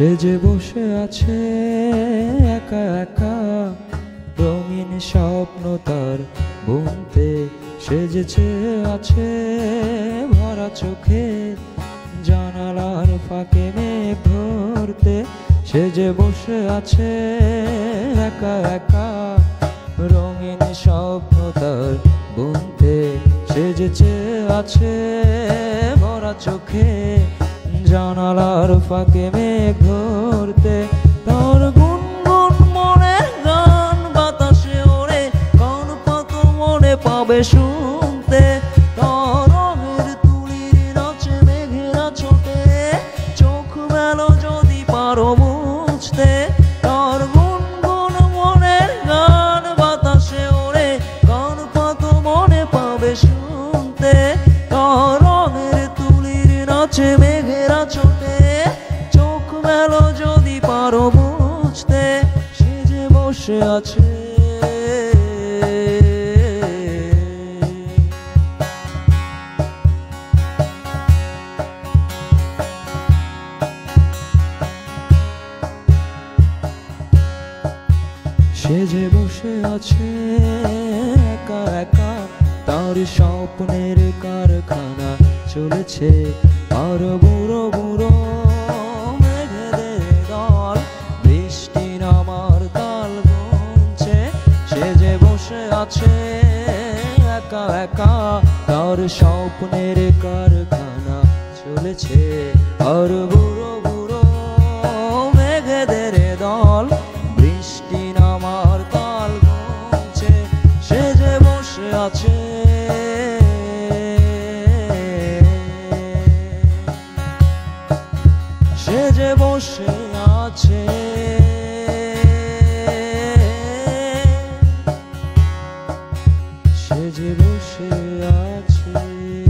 সে যে বসে আছে একা একা, রঙিন স্বপ্ন তার বুনতে, সে সেজেছে আছে ভরা চোখে, জানালার ফাঁকে মেঘ ধরতে, সে যে বসে আছে একা একা, রঙিন স্বপ্ন তার বুনতে, সে সেজেছে আছে ভরা চোখে। জানালার ফাঁকে মেঘ ধরতে, তার গুনগুন মনের গান বাতাসে ওরে কান পাত মনে পাবে শুনতে, তার রঙের তুলির নাচে মেঘেরা ছোটে, চোখ মেলো যদি পারো বুঝতে তার গুনগুন মনের গান বাতাসে ওরে কান পাত মনে পাবে শুনতে নাচে মেঘেরা ছোটে, চোখ মেলো যদি পারো বুঝতে, সে যে বসে আছে। সে যে বসে আছে, একা একা, তার স্বপ্নের কারখানা চলেছে। আর বুড়ো বুড়ো বৃষ্টি তাল সে যে বসে আছে একা একা, তার স্বপ্নের কারখানা চলেছে। আর সে যে বসে আছে। সে যে বসে আছে।